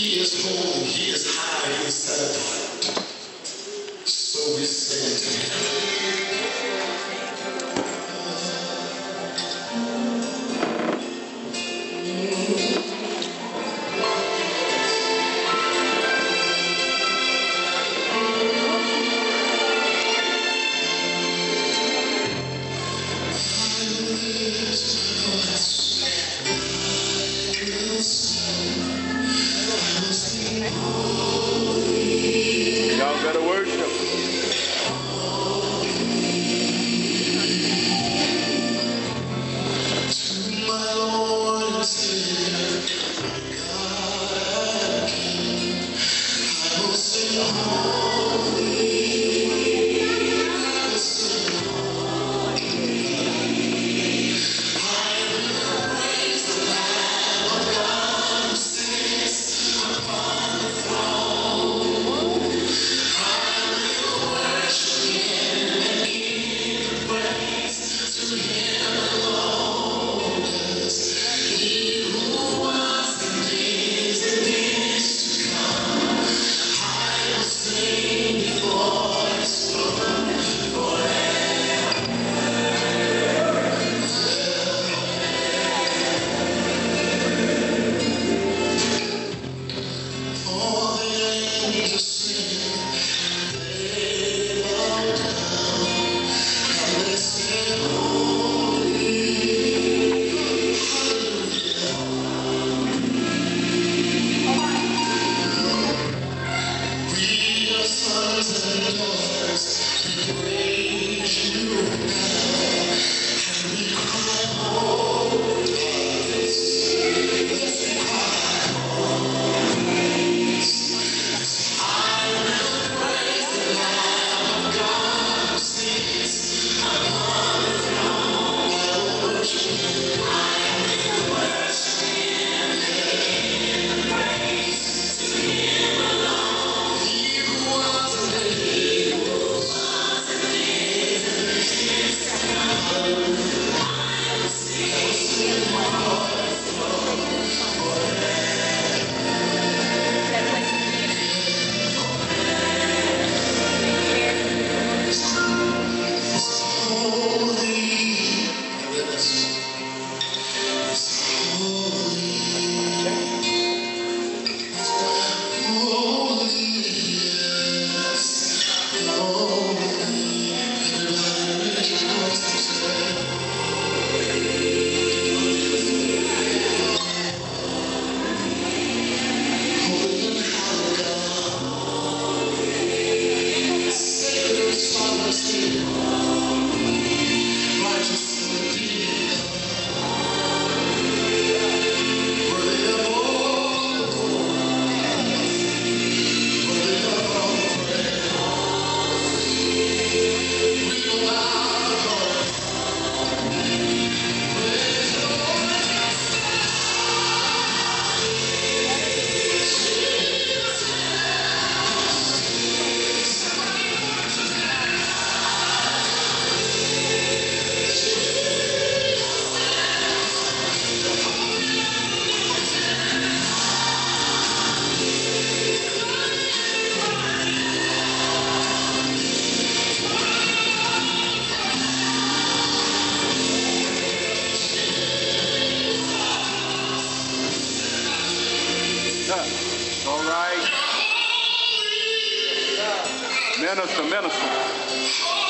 He is holy. He is high, He is celebrated. So we say, Thank you. All right. Minister, minister.